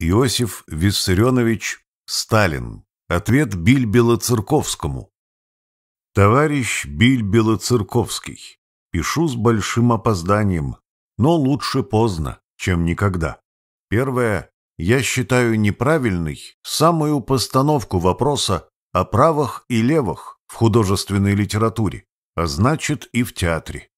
Иосиф Виссарионович Сталин. Ответ Бильбела-Церковскому. Товарищ Бильбела-Церковский. Пишу с большим опозданием, но лучше поздно, чем никогда. Первое. Я считаю неправильной самую постановку вопроса о правых и левых в художественной литературе, а значит и в театре.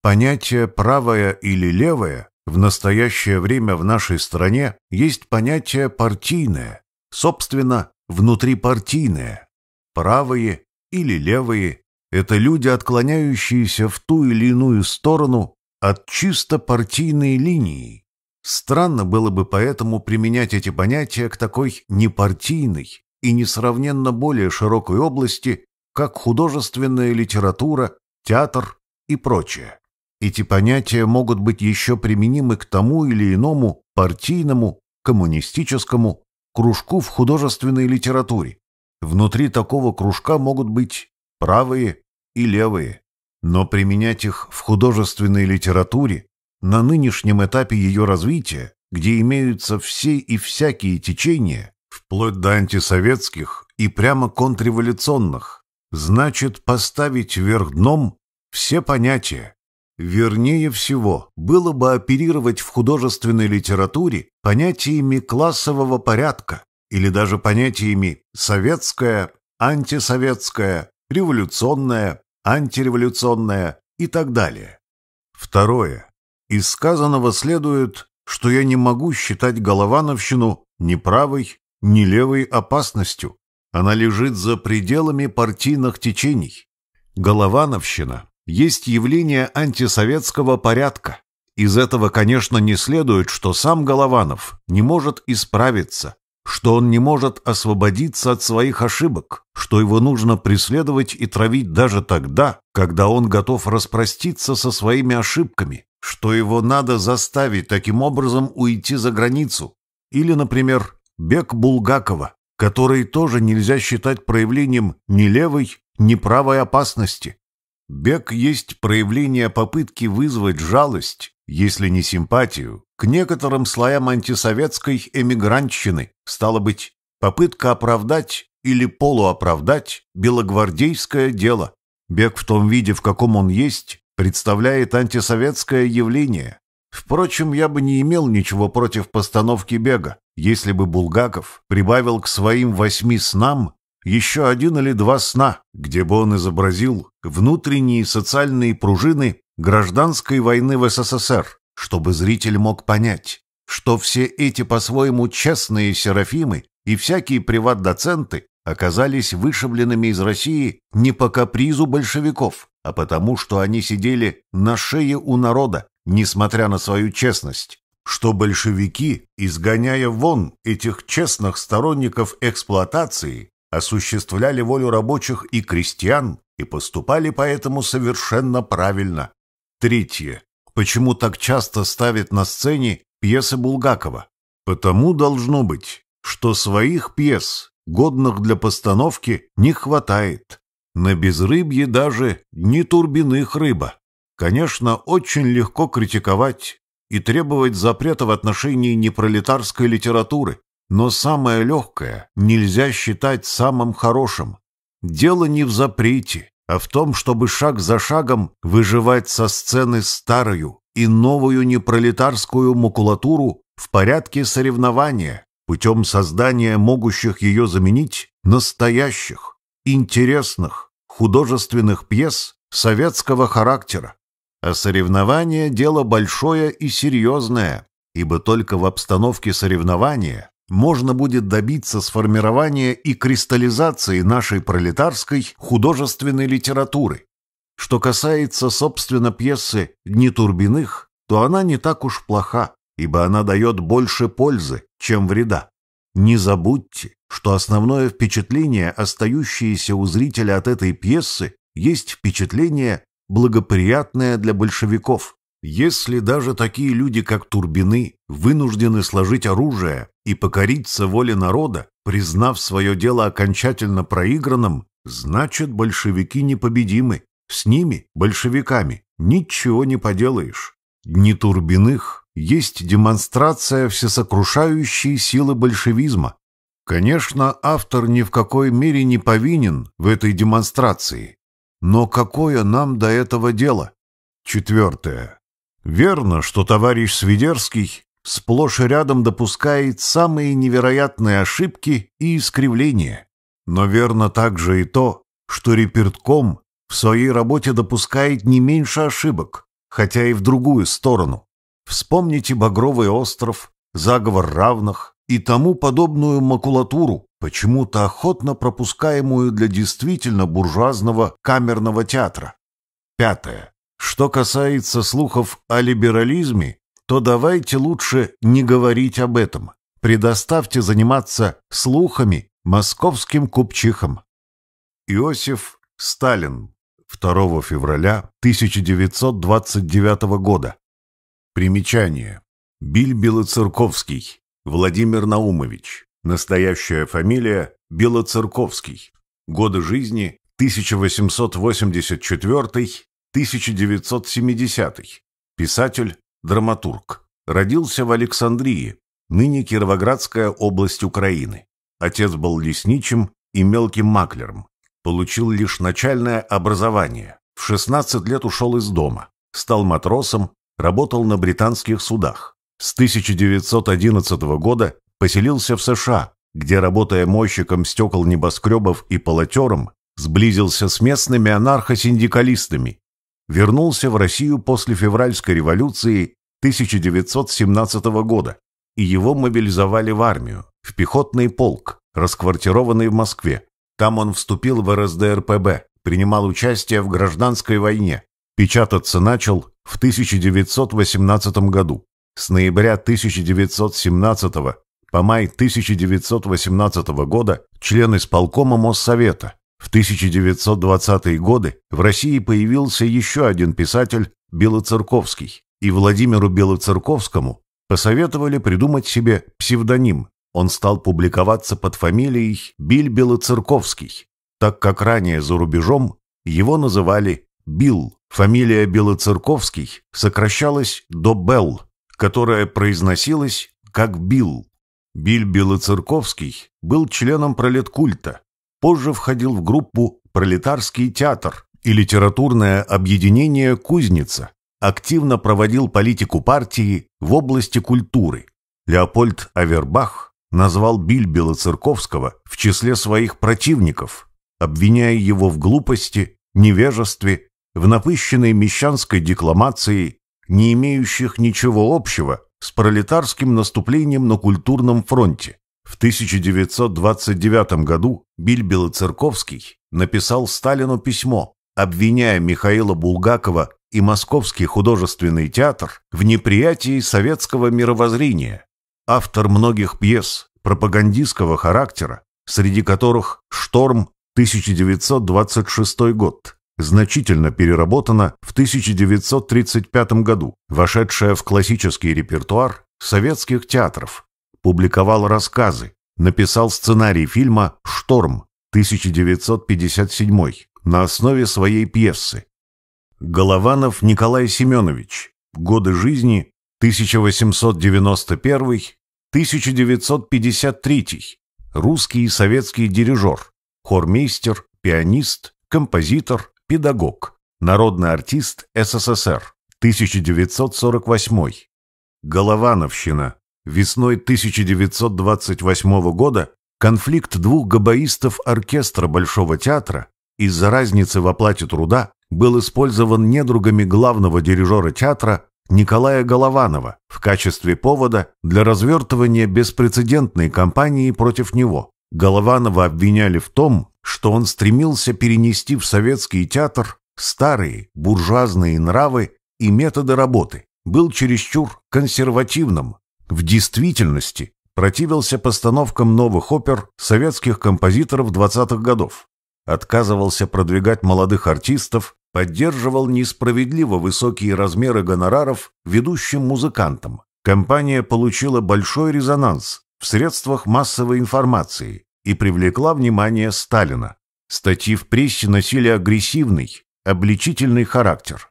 Понятие «правое» или «левое» в настоящее время в нашей стране есть понятие «партийное», собственно, внутрипартийное. Правые или левые – это люди, отклоняющиеся в ту или иную сторону от чисто партийной линии. Странно было бы поэтому применять эти понятия к такой непартийной и несравненно более широкой области, как художественная литература, театр и прочее. Эти понятия могут быть еще применимы к тому или иному партийному, коммунистическому кружку в художественной литературе. Внутри такого кружка могут быть правые и левые, но применять их в художественной литературе на нынешнем этапе ее развития, где имеются все и всякие течения, вплоть до антисоветских и прямо контрреволюционных, значит поставить вверх дном все понятия, Вернее всего, было бы оперировать в художественной литературе понятиями классового порядка или даже понятиями советское, антисоветское, революционное, антиреволюционное и так далее. Второе. Из сказанного следует, что я не могу считать Головановщину ни правой, ни левой опасностью. Она лежит за пределами партийных течений. Головановщина есть явление антисоветского порядка. Из этого, конечно, не следует, что сам Голованов не может исправиться, что он не может освободиться от своих ошибок, что его нужно преследовать и травить даже тогда, когда он готов распроститься со своими ошибками, что его надо заставить таким образом уйти за границу. Или, например, Бек Булгакова, который тоже нельзя считать проявлением ни левой, ни правой опасности. Бег есть проявление попытки вызвать жалость, если не симпатию, к некоторым слоям антисоветской эмигрантщины, стало быть, попытка оправдать или полуоправдать белогвардейское дело. Бег в том виде, в каком он есть, представляет антисоветское явление. Впрочем, я бы не имел ничего против постановки бега, если бы Булгаков прибавил к своим восьми снам еще один или два сна, где бы он изобразил внутренние социальные пружины гражданской войны в СССР, чтобы зритель мог понять, что все эти по-своему честные серафимы и всякие приват-доценты оказались вышибленными из России не по капризу большевиков, а потому, что они сидели на шее у народа, несмотря на свою честность, что большевики, изгоняя вон этих честных сторонников эксплуатации, осуществляли волю рабочих и крестьян и поступали поэтому совершенно правильно. Третье. Почему так часто ставят на сцене пьесы Булгакова? Потому должно быть, что своих пьес, годных для постановки, не хватает. На безрыбье даже не турбиных рыба. Конечно, очень легко критиковать и требовать запрета в отношении непролетарской литературы, но самое легкое нельзя считать самым хорошим. Дело не в запрете, а в том, чтобы шаг за шагом выживать со сцены старую и новую непролетарскую макулатуру в порядке соревнования путем создания могущих ее заменить настоящих, интересных, художественных пьес советского характера. А соревнование – дело большое и серьезное, ибо только в обстановке соревнования можно будет добиться сформирования и кристаллизации нашей пролетарской художественной литературы. Что касается, собственно, пьесы «Дни Турбиных», то она не так уж плоха, ибо она дает больше пользы, чем вреда. Не забудьте, что основное впечатление, остающееся у зрителя от этой пьесы, есть впечатление, благоприятное для большевиков. Если даже такие люди, как Турбины, вынуждены сложить оружие и покориться воле народа, признав свое дело окончательно проигранным, значит, большевики непобедимы. С ними, большевиками, ничего не поделаешь. Дни Турбиных есть демонстрация всесокрушающей силы большевизма. Конечно, автор ни в какой мере не повинен в этой демонстрации. Но какое нам до этого дело? Четвертое. Верно, что товарищ Свидерский сплошь и рядом допускает самые невероятные ошибки и искривления. Но верно также и то, что репертком в своей работе допускает не меньше ошибок, хотя и в другую сторону. Вспомните «Багровый остров», «Заговор равных» и тому подобную макулатуру, почему-то охотно пропускаемую для действительно буржуазного камерного театра. Пятое. Что касается слухов о либерализме, то давайте лучше не говорить об этом. Предоставьте заниматься слухами московским купчихам. Иосиф Сталин. 2 февраля 1929 года. Примечание. Биль Белоцерковский. Владимир Наумович. Настоящая фамилия Белоцерковский. Годы жизни 1884-1970. Писатель, драматург. Родился в Александрии, ныне Кировоградская область Украины. Отец был лесничим и мелким маклером. Получил лишь начальное образование. В 16 лет ушел из дома. Стал матросом, работал на британских судах. С 1911 года поселился в США, где, работая мойщиком стекол небоскребов и полотером, сблизился с местными анархосиндикалистами. Вернулся в Россию после февральской революции 1917 года, и его мобилизовали в армию, в пехотный полк, расквартированный в Москве. Там он вступил в РСДРПБ, принимал участие в гражданской войне. Печататься начал в 1918 году. С ноября 1917 по май 1918 года член исполкома Моссовета. В 1920-е годы в России появился еще один писатель Белоцерковский, и Владимиру Белоцерковскому посоветовали придумать себе псевдоним. Он стал публиковаться под фамилией Биль Белоцерковский, так как ранее за рубежом его называли Билл. Фамилия Белоцерковский сокращалась до Белл, которое произносилось как Билл. Биль Белоцерковский был членом пролеткульта, позже входил в группу «Пролетарский театр» и литературное объединение «Кузница», активно проводил политику партии в области культуры. Леопольд Авербах назвал Биль Белоцерковского в числе своих противников, обвиняя его в глупости, невежестве, в напыщенной мещанской декламации не имеющих ничего общего с пролетарским наступлением на культурном фронте. В 1929 году Биль Белоцерковский написал Сталину письмо, обвиняя Михаила Булгакова и Московский художественный театр в неприятии советского мировоззрения. Автор многих пьес пропагандистского характера, среди которых «Шторм» 1926 год, значительно переработана в 1935 году, вошедшая в классический репертуар советских театров. Публиковал рассказы, написал сценарий фильма «Шторм» 1957 на основе своей пьесы. Голованов Николай Семенович. Годы жизни 1891-1953. Русский и советский дирижер, хормейстер, пианист, композитор, Педагог. Народный артист СССР. 1948. Головановщина. Весной 1928 года конфликт двух габаистов оркестра Большого театра из-за разницы в оплате труда был использован недругами главного дирижера театра Николая Голованова в качестве повода для развертывания беспрецедентной кампании против него. Голованова обвиняли в том, что он стремился перенести в советский театр старые буржуазные нравы и методы работы, был чересчур консервативным. В действительности противился постановкам новых опер советских композиторов 20-х годов, отказывался продвигать молодых артистов, поддерживал несправедливо высокие размеры гонораров ведущим музыкантам. Компания получила большой резонанс в средствах массовой информации и привлекла внимание Сталина. Статьи в прессе носили агрессивный, обличительный характер.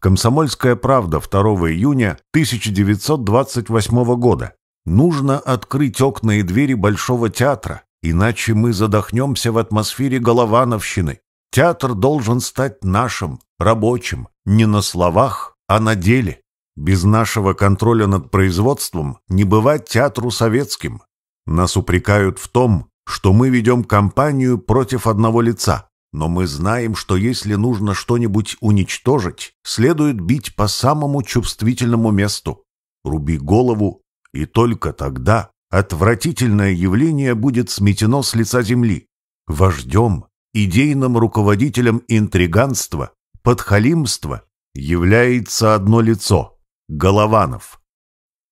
Комсомольская правда 2 июня 1928 года. Нужно открыть окна и двери Большого театра, иначе мы задохнемся в атмосфере Головановщины. Театр должен стать нашим, рабочим, не на словах, а на деле. Без нашего контроля над производством не бывать театру советским. Нас упрекают в том, что мы ведем кампанию против одного лица. Но мы знаем, что если нужно что-нибудь уничтожить, следует бить по самому чувствительному месту. Руби голову, и только тогда отвратительное явление будет сметено с лица земли. Вождем, идейным руководителем интриганства, подхалимства является одно лицо – Голованов.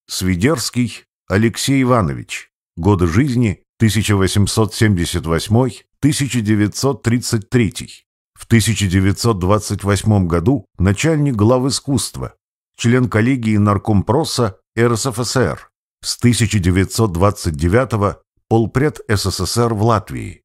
Свидерский Алексей Иванович. Годы жизни 1878-1933. В 1928 году начальник глав искусства, член коллегии Наркомпроса РСФСР. С 1929 полпред СССР в Латвии.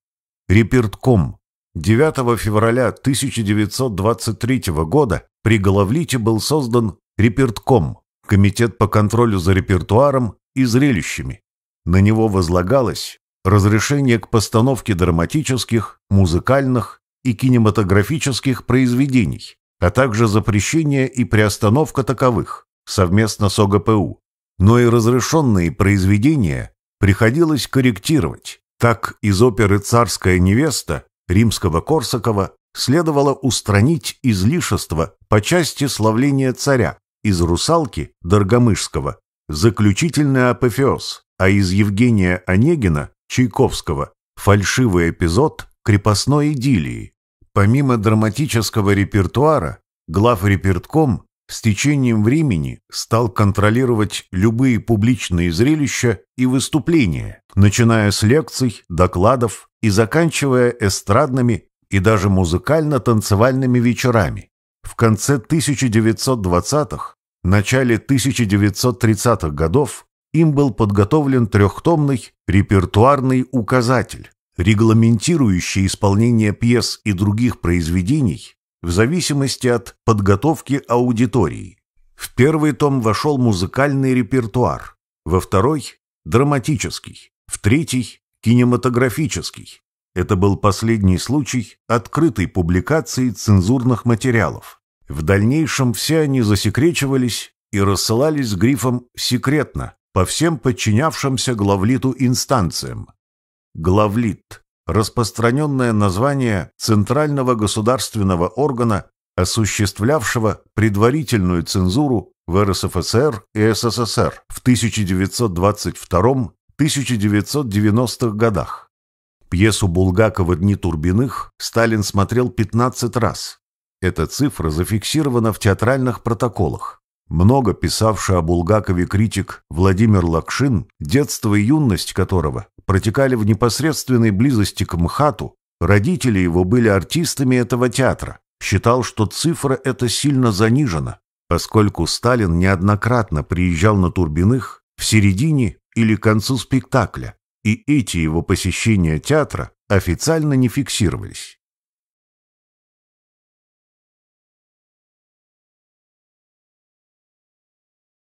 Репертком. 9 февраля 1923 года при Головлите был создан Репертком, Комитет по контролю за репертуаром и зрелищами. На него возлагалось разрешение к постановке драматических, музыкальных и кинематографических произведений, а также запрещение и приостановка таковых совместно с ОГПУ. Но и разрешенные произведения приходилось корректировать. Так из оперы «Царская невеста» римского-корсакова следовало устранить излишество по части славления царя, из «Русалки» Доргомышского заключительный апофеоз, а из Евгения Онегина Чайковского фальшивый эпизод крепостной идиллии. Помимо драматического репертуара, глав репертком с течением времени стал контролировать любые публичные зрелища и выступления, начиная с лекций, докладов и заканчивая эстрадными и даже музыкально-танцевальными вечерами. В конце 1920-х, начале 1930-х годов им был подготовлен трехтомный репертуарный указатель, регламентирующий исполнение пьес и других произведений в зависимости от подготовки аудитории. В первый том вошел музыкальный репертуар, во второй – драматический, в третий – кинематографический. Это был последний случай открытой публикации цензурных материалов. В дальнейшем все они засекречивались и рассылались грифом «секретно» по всем подчинявшимся главлиту инстанциям. Главлит распространенное название центрального государственного органа, осуществлявшего предварительную цензуру в РСФСР и СССР в 1922-1990-х годах. Пьесу Булгакова «Дни Турбиных» Сталин смотрел 15 раз. Эта цифра зафиксирована в театральных протоколах. Много писавший о Булгакове критик Владимир Лакшин, детство и юность которого протекали в непосредственной близости к МХАТу, родители его были артистами этого театра, считал, что цифра эта сильно занижена, поскольку Сталин неоднократно приезжал на Турбиных в середине или концу спектакля, и эти его посещения театра официально не фиксировались.